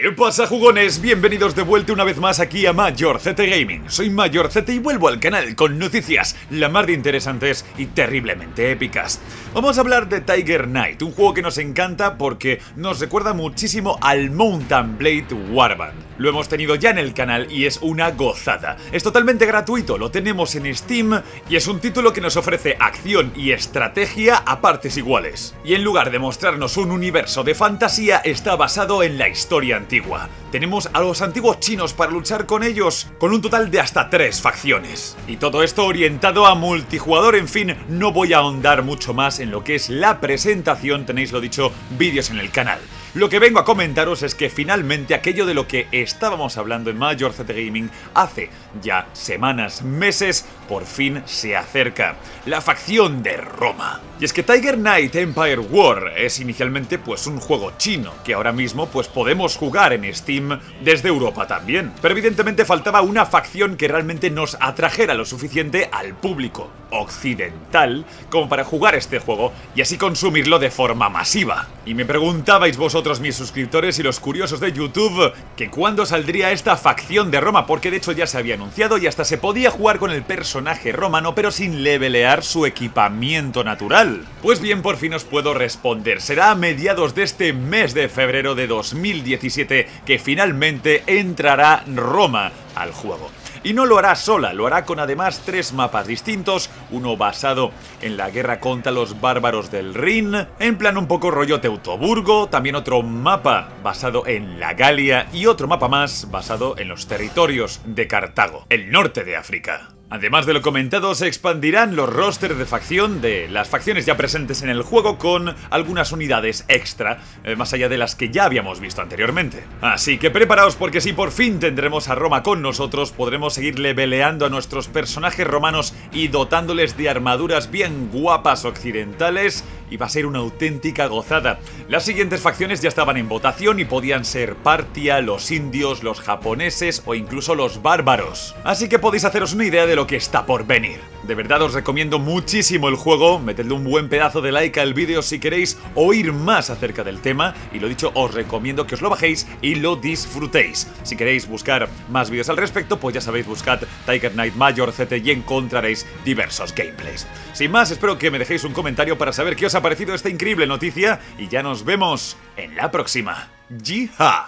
¿Qué pasa jugones? Bienvenidos de vuelta una vez más aquí a Mayor ZT Gaming. Soy Mayor Z y vuelvo al canal con noticias, la más de interesantes y terriblemente épicas. Vamos a hablar de Tiger Knight, un juego que nos encanta porque nos recuerda muchísimo al Mountain Blade Warband. Lo hemos tenido ya en el canal y es una gozada. Es totalmente gratuito, lo tenemos en Steam y es un título que nos ofrece acción y estrategia a partes iguales. Y en lugar de mostrarnos un universo de fantasía, está basado en la historia antigua. Tenemos a los antiguos chinos para luchar con ellos, con un total de hasta tres facciones. Y todo esto orientado a multijugador, en fin, no voy a ahondar mucho más en lo que es la presentación, tenéis lo dicho, vídeos en el canal. Lo que vengo a comentaros es que finalmente aquello de lo que estábamos hablando en Major Z Gaming hace ya semanas, meses, por fin se acerca. La facción de Roma. Y es que Tiger Knight Empire War es inicialmente pues un juego chino, que ahora mismo pues podemos jugar en Steam desde Europa también. Pero evidentemente faltaba una facción que realmente nos atrajera lo suficiente al público occidental como para jugar este juego y así consumirlo de forma masiva. Y me preguntabais vosotros mis suscriptores y los curiosos de YouTube que cuándo saldría esta facción de Roma, porque de hecho ya se había anunciado y hasta se podía jugar con el personaje romano pero sin levelear su equipamiento natural. Pues bien, por fin os puedo responder, será a mediados de este mes de febrero de 2017 que finalmente entrará Roma al juego. Y no lo hará sola, lo hará con además tres mapas distintos, uno basado en la guerra contra los bárbaros del Rin, en plan un poco rollo Teutoburgo, también otro mapa basado en la Galia y otro mapa más basado en los territorios de Cartago, el norte de África. Además de lo comentado, se expandirán los rosters de facción de las facciones ya presentes en el juego con algunas unidades extra, eh, más allá de las que ya habíamos visto anteriormente. Así que preparaos porque si por fin tendremos a Roma con nosotros, podremos seguir leveleando a nuestros personajes romanos y dotándoles de armaduras bien guapas occidentales y va a ser una auténtica gozada. Las siguientes facciones ya estaban en votación y podían ser Partia, los indios, los japoneses o incluso los bárbaros. Así que podéis haceros una idea de lo que está por venir. De verdad os recomiendo muchísimo el juego, metedle un buen pedazo de like al vídeo si queréis oír más acerca del tema y lo dicho, os recomiendo que os lo bajéis y lo disfrutéis. Si queréis buscar más vídeos al respecto, pues ya sabéis, buscad Tiger Knight Major ZT y encontraréis diversos gameplays. Sin más, espero que me dejéis un comentario para saber qué os ha parecido esta increíble noticia y ya nos vemos en la próxima. ¡Jiha!